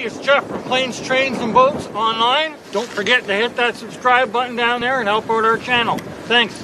Hey, it's Jeff from Planes, Trains, and Boats Online. Don't forget to hit that subscribe button down there and help out our channel. Thanks.